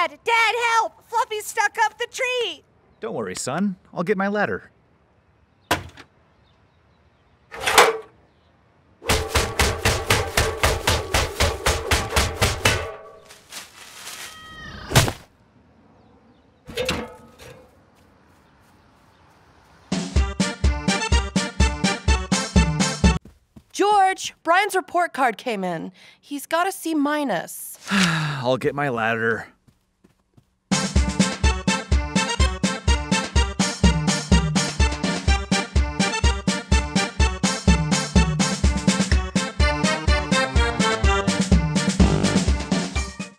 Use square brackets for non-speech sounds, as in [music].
Dad! Dad, help! Fluffy's stuck up the tree! Don't worry, son. I'll get my ladder. George, Brian's report card came in. He's got a C minus. [sighs] I'll get my ladder.